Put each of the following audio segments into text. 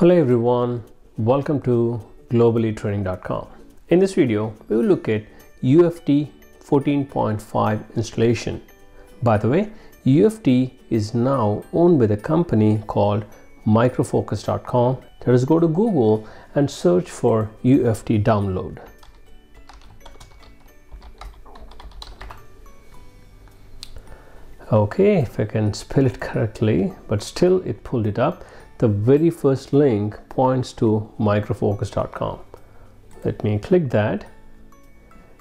Hello everyone, welcome to globaletraining.com. In this video, we will look at UFT 14.5 installation. By the way, UFT is now owned by a company called microfocus.com. Let us go to Google and search for UFT download. Okay, if I can spell it correctly, but still it pulled it up the very first link points to microfocus.com. Let me click that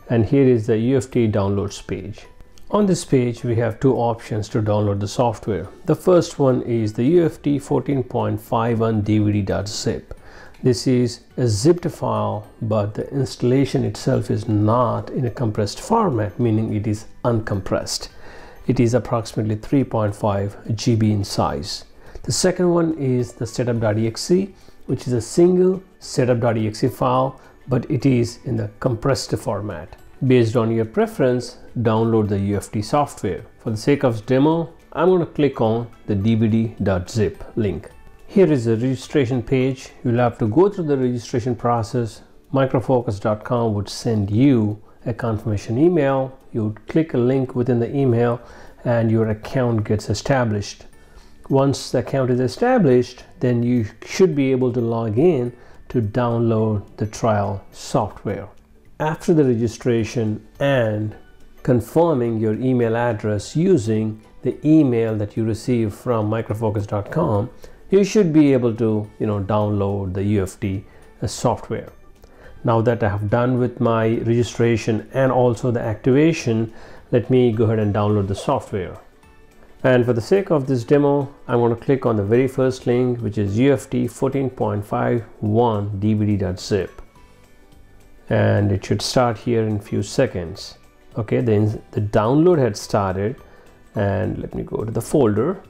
and here is the UFT downloads page. On this page we have two options to download the software. The first one is the UFT 14.51 DVD.zip. This is a zipped file but the installation itself is not in a compressed format meaning it is uncompressed. It is approximately 3.5 GB in size. The second one is the setup.exe, which is a single setup.exe file, but it is in the compressed format. Based on your preference, download the UFT software. For the sake of demo, I'm going to click on the dvd.zip link. Here is the registration page. You'll have to go through the registration process. Microfocus.com would send you a confirmation email. You would click a link within the email and your account gets established once the account is established then you should be able to log in to download the trial software. After the registration and confirming your email address using the email that you receive from microfocus.com you should be able to you know download the UFT uh, software. Now that I have done with my registration and also the activation let me go ahead and download the software and for the sake of this demo, I'm going to click on the very first link, which is UFT 14.51 DVD.zip. And it should start here in a few seconds. Okay, then the download had started. And let me go to the folder.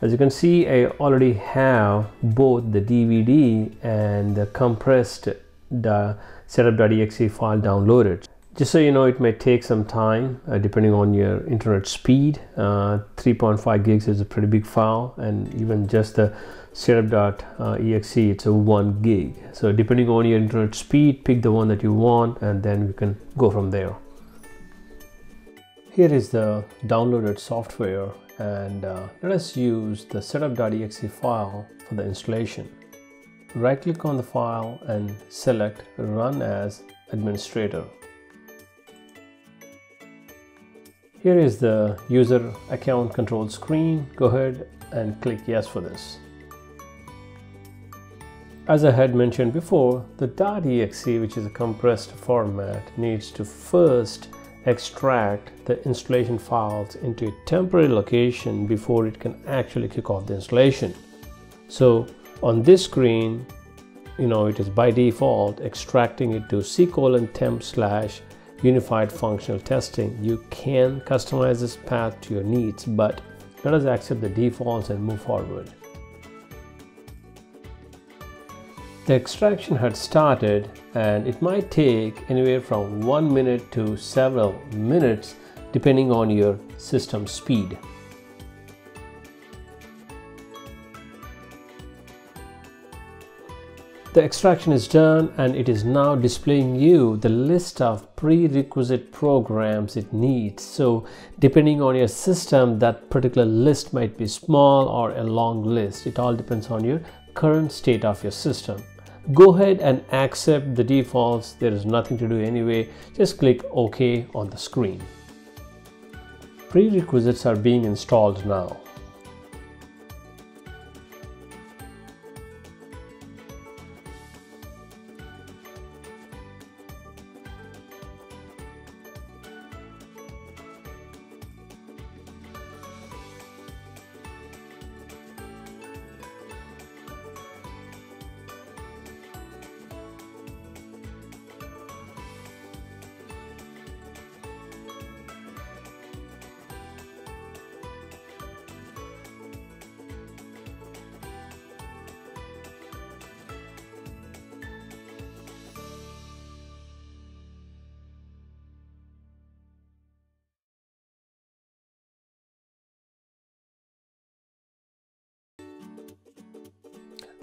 As you can see, I already have both the DVD and the compressed the setup.exe file downloaded just so you know it may take some time uh, depending on your internet speed. Uh, 3.5 gigs is a pretty big file and even just the setup.exe it's a 1 gig. So depending on your internet speed pick the one that you want and then you can go from there. Here is the downloaded software and uh, let us use the setup.exe file for the installation. Right click on the file and select run as administrator Here is the user account control screen. Go ahead and click yes for this. As I had mentioned before, the .exe, which is a compressed format, needs to first extract the installation files into a temporary location before it can actually kick off the installation. So on this screen, you know, it is by default extracting it to c colon temp slash unified functional testing, you can customize this path to your needs, but let us accept the defaults and move forward. The extraction had started and it might take anywhere from one minute to several minutes depending on your system speed. The extraction is done and it is now displaying you the list of prerequisite programs it needs. So depending on your system, that particular list might be small or a long list. It all depends on your current state of your system. Go ahead and accept the defaults. There is nothing to do anyway. Just click OK on the screen. Prerequisites are being installed now.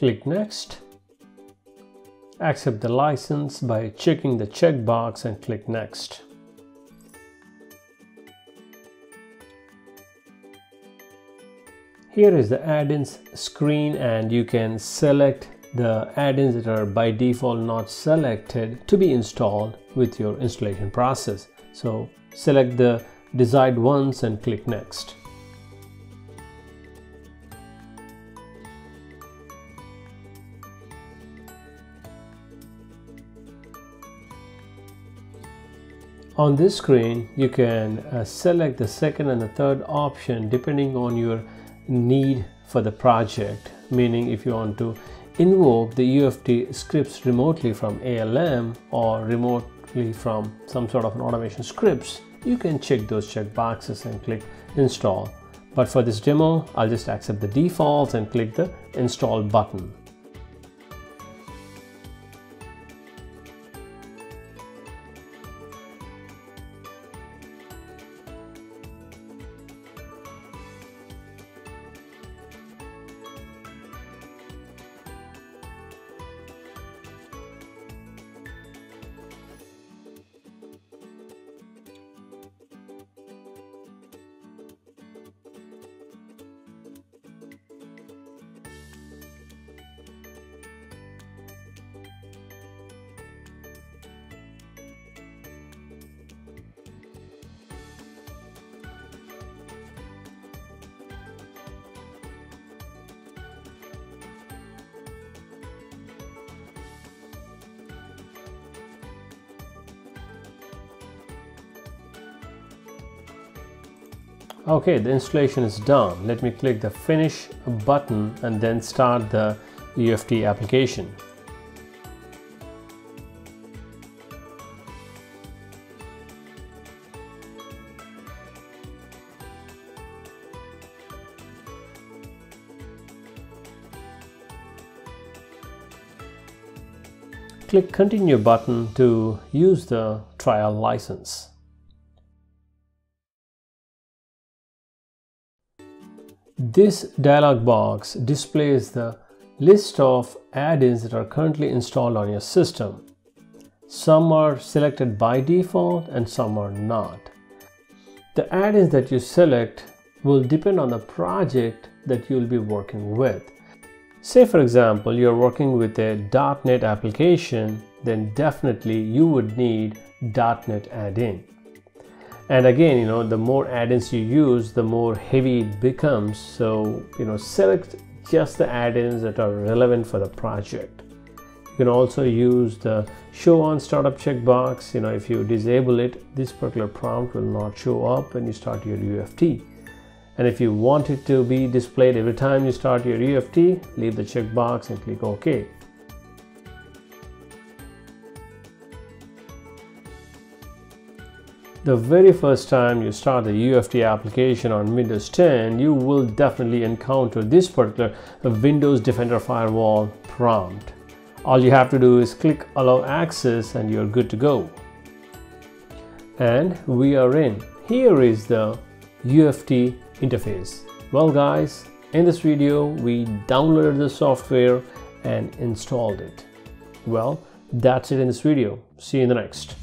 Click Next. Accept the license by checking the checkbox and click Next. Here is the add-ins screen and you can select the add-ins that are by default not selected to be installed with your installation process. So select the desired ones and click next. On this screen, you can uh, select the second and the third option depending on your need for the project. Meaning if you want to invoke the UFT scripts remotely from ALM or remotely from some sort of an automation scripts, you can check those check boxes and click install. But for this demo, I'll just accept the defaults and click the install button. Okay, the installation is done. Let me click the finish button and then start the UFT application. Click continue button to use the trial license. This dialog box displays the list of add-ins that are currently installed on your system. Some are selected by default and some are not. The add-ins that you select will depend on the project that you'll be working with. Say for example, you're working with a .NET application, then definitely you would need .NET add-in and again you know the more add-ins you use the more heavy it becomes. So you know select just the add-ins that are relevant for the project. You can also use the show on startup checkbox. You know if you disable it this particular prompt will not show up when you start your UFT and if you want it to be displayed every time you start your UFT leave the checkbox and click OK the very first time you start the UFT application on Windows 10, you will definitely encounter this particular Windows Defender Firewall prompt. All you have to do is click allow access and you're good to go. And we are in. Here is the UFT interface. Well guys, in this video we downloaded the software and installed it. Well, that's it in this video. See you in the next.